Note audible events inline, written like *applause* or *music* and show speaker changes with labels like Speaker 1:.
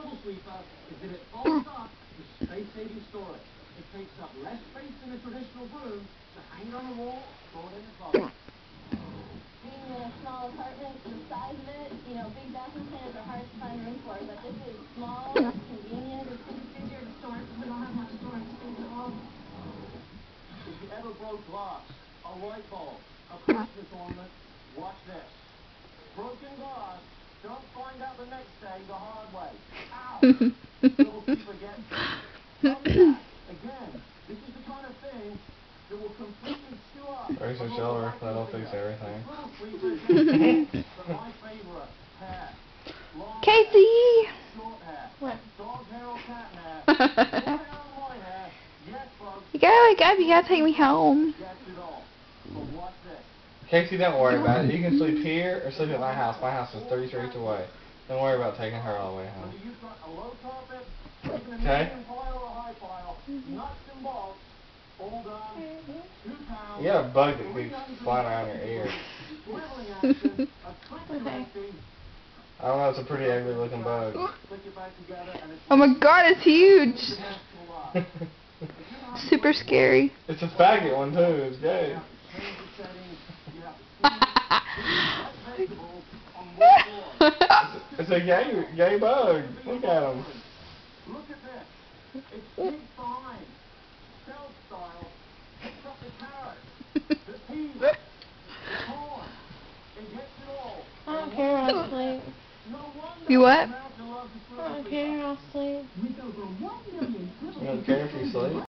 Speaker 1: swivel sweeper is that it folds *coughs* up to space-saving storage. It takes up less space than a traditional broom, to hang on the wall, throw it in the closet. *coughs*
Speaker 2: Being in a small apartment, the size of it, you know, big bathroom plans are hard to find room for, but this is small, it's convenient, it's it's easier to store because we don't have much storage space at all.
Speaker 1: If you ever broke glass, a light bulb, a *coughs* Christmas ornament, watch this. Broken glass, don't find out the next day the hard way. Ow! Little people get Come. Again, this is the kind of thing that will completely chew up.
Speaker 3: Raise
Speaker 1: a
Speaker 3: your
Speaker 1: little
Speaker 3: shoulder,
Speaker 1: vacuum
Speaker 3: that'll fix everything.
Speaker 1: But my favorite, hair. Long hair,
Speaker 4: Casey!
Speaker 1: short hair,
Speaker 2: What?
Speaker 1: dog hair or cat hair, *laughs* your hair or my hair, yes folks,
Speaker 4: You gotta wake up, you gotta take me home.
Speaker 1: Gets it all. But watch this.
Speaker 3: Casey, don't worry about it. You can sleep here or sleep at my house. My house is three streets away. Don't worry about taking her all the way home.
Speaker 1: You've got a low carpet,
Speaker 3: Okay.
Speaker 1: medium a high pile, nuts and bolts, all done, two pounds.
Speaker 3: You got a bug that keeps flying around your ear.
Speaker 1: Swiveling action, a quick
Speaker 2: Okay.
Speaker 3: I don't know, it's a pretty ugly looking bug.
Speaker 1: click it back together, and it's
Speaker 4: Oh my god, it's huge!
Speaker 1: the best to love. If you don't have
Speaker 4: Super scary.
Speaker 3: it's a faggot one too. It's gay. It's a gay, gay bug. Look at him.
Speaker 1: Look at this. It's *laughs* big fine. Cell style. Picks up the *laughs* carrots, the peas, the corn. It gets it all.
Speaker 2: I don't care, I'll sleep.
Speaker 1: No wonder
Speaker 4: You what?
Speaker 1: America loves the
Speaker 2: I don't care, I'll sleep.
Speaker 1: With over one million
Speaker 3: You don't care if you sleep?